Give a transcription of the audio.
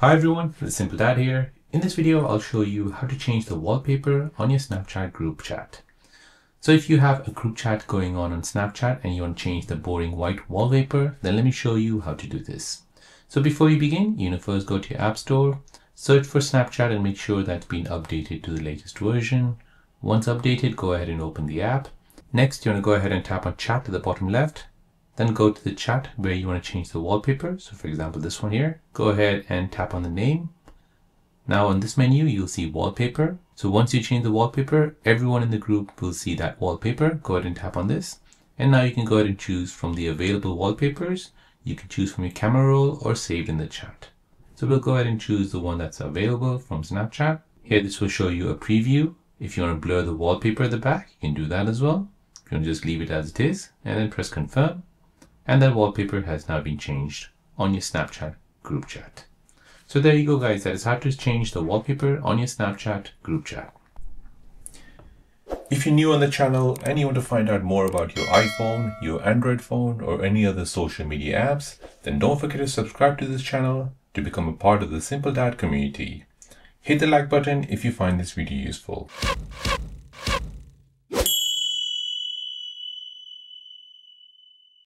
Hi everyone, it's Simple Dad here. In this video, I'll show you how to change the wallpaper on your Snapchat group chat. So if you have a group chat going on on Snapchat and you want to change the boring white wallpaper, then let me show you how to do this. So before you begin, you know, first go to your app store, search for Snapchat and make sure that's been updated to the latest version. Once updated, go ahead and open the app. Next, you want to go ahead and tap on chat at the bottom left then go to the chat where you want to change the wallpaper. So for example, this one here, go ahead and tap on the name. Now on this menu, you'll see wallpaper. So once you change the wallpaper, everyone in the group will see that wallpaper. Go ahead and tap on this. And now you can go ahead and choose from the available wallpapers. You can choose from your camera roll or saved in the chat. So we'll go ahead and choose the one that's available from Snapchat. Here, this will show you a preview. If you want to blur the wallpaper at the back, you can do that as well. You can just leave it as it is and then press confirm and that wallpaper has now been changed on your Snapchat group chat. So there you go guys, that is how to change the wallpaper on your Snapchat group chat. If you're new on the channel and you want to find out more about your iPhone, your Android phone or any other social media apps, then don't forget to subscribe to this channel to become a part of the Simple Dad community. Hit the like button if you find this video useful.